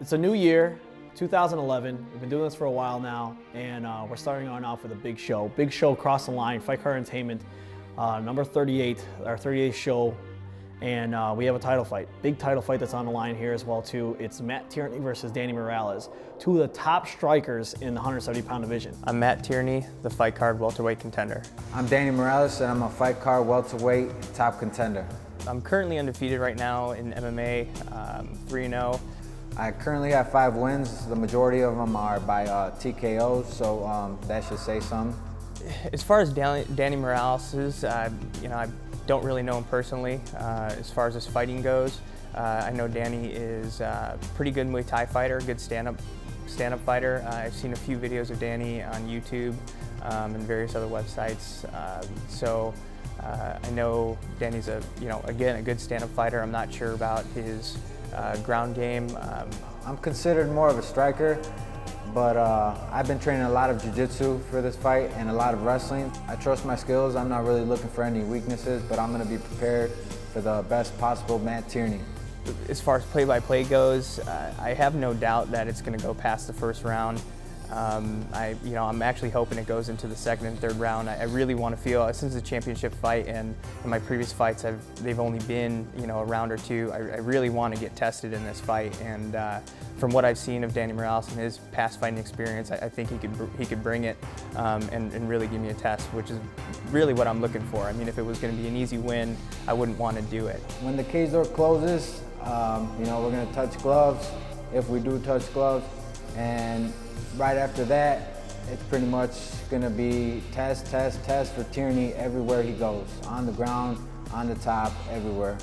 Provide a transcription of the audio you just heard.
It's a new year, 2011. We've been doing this for a while now, and uh, we're starting on off with a big show. Big show across the line, Fight Card Entertainment, uh, number 38, our 38th show, and uh, we have a title fight. Big title fight that's on the line here as well too. It's Matt Tierney versus Danny Morales, two of the top strikers in the 170 pound division. I'm Matt Tierney, the fight card welterweight contender. I'm Danny Morales, and I'm a fight card welterweight top contender. I'm currently undefeated right now in MMA, 3-0. Um, I currently have five wins. The majority of them are by uh, TKO, so um, that should say something. As far as Danny, Danny Morales is, uh, you know, I don't really know him personally. Uh, as far as his fighting goes, uh, I know Danny is a pretty good Muay Thai fighter, good stand-up stand-up fighter. Uh, I've seen a few videos of Danny on YouTube um, and various other websites. Um, so uh, I know Danny's a, you know, again, a good stand-up fighter. I'm not sure about his uh, ground game. Um, I'm considered more of a striker, but uh, I've been training a lot of jiu-jitsu for this fight and a lot of wrestling. I trust my skills. I'm not really looking for any weaknesses, but I'm going to be prepared for the best possible Matt Tierney. As far as play-by-play -play goes, uh, I have no doubt that it's going to go past the first round. Um, I, you know, I'm actually hoping it goes into the second and third round. I, I really want to feel, since the championship fight and my previous fights, I've, they've only been, you know, a round or two. I, I really want to get tested in this fight. And uh, from what I've seen of Danny Morales and his past fighting experience, I, I think he could, he could bring it um, and, and really give me a test, which is really what I'm looking for. I mean, if it was going to be an easy win, I wouldn't want to do it. When the cage door closes, um, you know, we're going to touch gloves. If we do touch gloves, and right after that, it's pretty much going to be test, test, test for Tierney everywhere he goes, on the ground, on the top, everywhere.